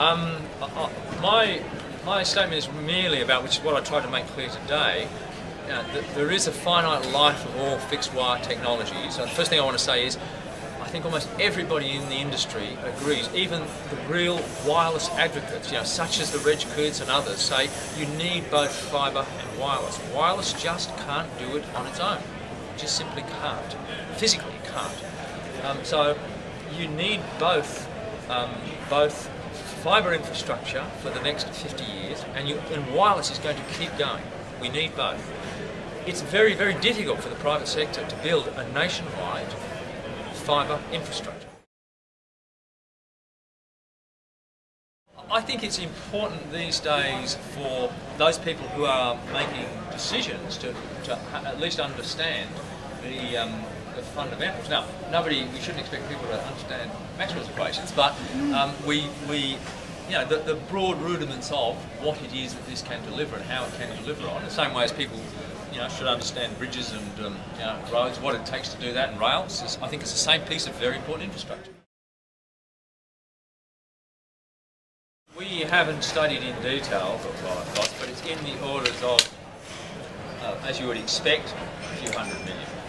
Um, uh, uh, my my statement is merely about, which is what I tried to make clear today. You know, th- there is a finite life of all fixed wire technology. So the first thing I want to say is, I think almost everybody in the industry agrees. Even the real wireless advocates, you know, such as the Reg Coutts and others, say you need both fibre and wireless. Wireless just can't do it on its own. It just simply can't. Physically, can't. Um, so you need both, um, both fibre infrastructure for the next 50 years, and, you, and wireless is going to keep going. We need both. It's very, very difficult for the private sector to build a nationwide fibre infrastructure. I think it's important these days for those people who are making decisions to, to at least understand the, um, the fundamentals. Now, nobody, we shouldn't expect people to understand Maxwell's equations, but um, we, we, you know, the, the broad rudiments of what it is that this can deliver and how it can deliver on. The same way as people, you know, should understand bridges and um, you know, roads, what it takes to do that, and rails. It's- I think it's the same piece of very important infrastructure. We haven't studied in detail the but it's in the orders of, uh, as you would expect, a few hundred million.